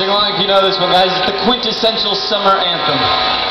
Sing along if you know this one, guys. It's the quintessential summer anthem.